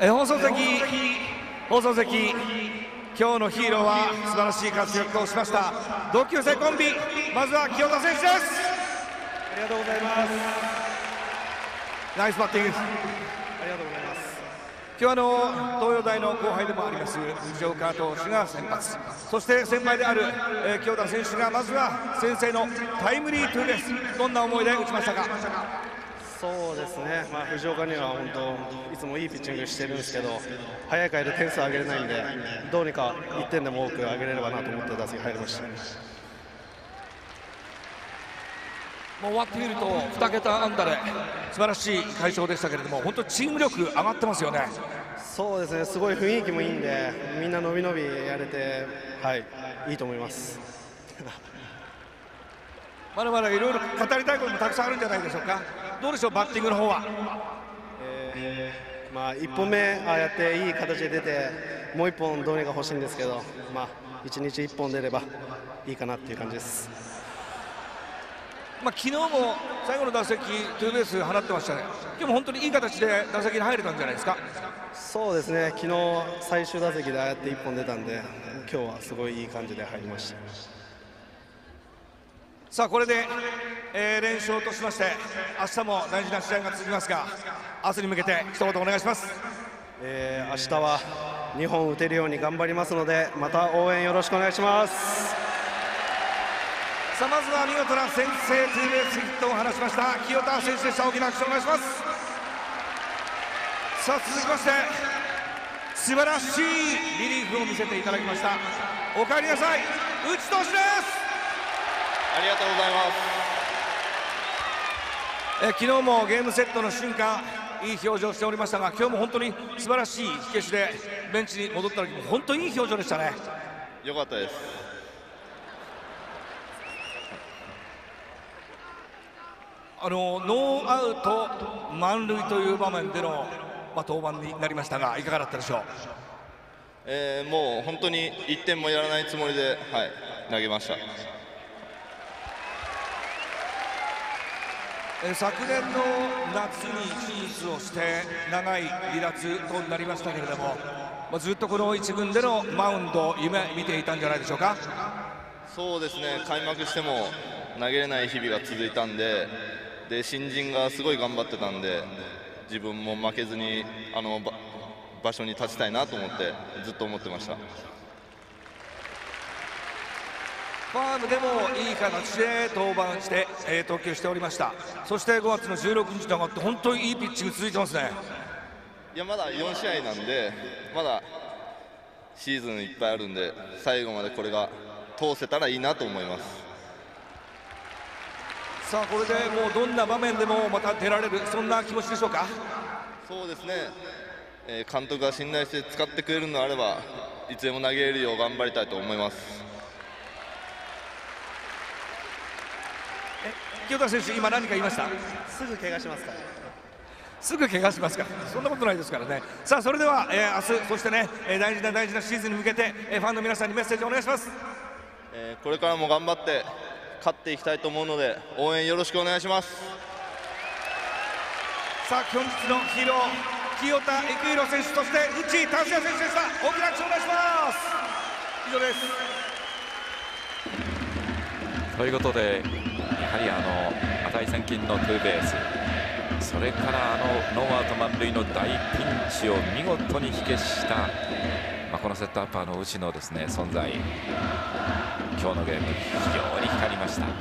え放送席。放送席。今日のヒーローは素晴らしい活躍をしました。同級生コンビ。まずは清田選手です。ありがとうございます。ナイスバッティング。ありがとうございます。今日あの東洋大の後輩でもあります藤岡投手が先発。そして先輩である、えー、清田選手がまずは先制のタイムリーツーベース。どんな思いで打ちましたか？そうですね、まあ、藤岡には本当いつもいいピッチングしてるんですけど早い回で点数上げれないんでどうにか1点でも多く上げれればなと思って打席入りました。もう終わってみると2桁安打で素晴らしい快勝でしたけれども本当にチーム力上がってますよね。そうですね。すごい雰囲気もいいんでみんな伸び伸びやれてはい。いいと思います。まだまだいろいろ語りたいこともたくさんあるんじゃないでしょうかどうでしょうバッティングの方は、えー、まあ1本目ああやっていい形で出てもう1本どうにか欲しいんですけどまあ1日1本出ればいいかなっていう感じです。まあ、昨日も最後の打席、ツーベース放ってましたね、今日も本当にいい形で打席に入れたんじゃないですか？そうですね、昨日最終打席でああやって1本出たんで、今日はすごいいい感じで入りましたさあ、これで、えー、連勝としまして、明日も大事な試合が続きますが、明日に向けて、一言お願いします。えー、明日は2本打てるように頑張りますので、また応援よろしくお願いします。さあまずは見事な先制ツーベースヒットを放ちました清田選手でした。大きな拍手お願いします。さあ続きまして素晴らしいリリーフを見せていただきました。お帰りなさい。内投手ですありがとうございます。え昨日もゲームセットの瞬間いい表情しておりましたが今日も本当に素晴らしい火消しでベンチに戻った時も本当にいい表情でしたね。よかったです。あのノーアウト満塁という場面での、まあ、登板になりましたがいかがだったでしょう、えー、もう本当に1点もやらないつもりで、はい、投げました。昨年の夏に手術をして長い離脱となりましたけれども、ま、ずっとこの1軍でのマウンド夢見ていたんじゃないでしょうか？そうですね。開幕しても投げれない日々が続いたんでで新人がすごい頑張ってたんで自分も負けずにあの場所に立ちたいなと思ってずっと思ってました。ファームでもいい形で登板して、えー、投球しておりました。そして5月の16日に上がって本当にいいピッチング続いてますね。いやまだ4試合なんでまだシーズンいっぱいあるんで最後までこれが通せたらいいなと思います。さあこれでもうどんな場面でもまた出られるそんな気持ちでしょうか？そうですね、えー、監督が信頼して使ってくれるのであればいつでも投げれるよう頑張りたいと思います清田選手今何か言いました？すぐ怪我しますから。すぐ怪我しますか？らそんなことないですからね。さあそれでは、えー、明日そしてね、えー、大事な大事なシーズンに向けて、えー、ファンの皆さんにメッセージお願いします、えー、これからも頑張って勝っていきたいと思うので応援よろしくお願いします。さあ本日のヒーロー清田育弘選手そして内達也選手でした。大きな拍手お願いします。以上です。ということでやはりあの値千金のツーベース。それからあのノーアウト満塁の大ピンチを見事に火消した、まあ、このセットアッパーの内のですね存在。今日のゲーム非常に光りました。こ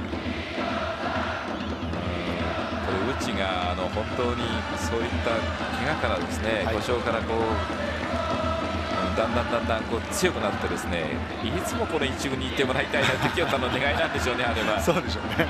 れ内があの本当にそういった怪我からですね、はい、故障からこうだんだんだんだんこう強くなってですねいつもこの一軍に行ってもらいたいなって清田の願いなんでしょうねあれは。そうでしょうね、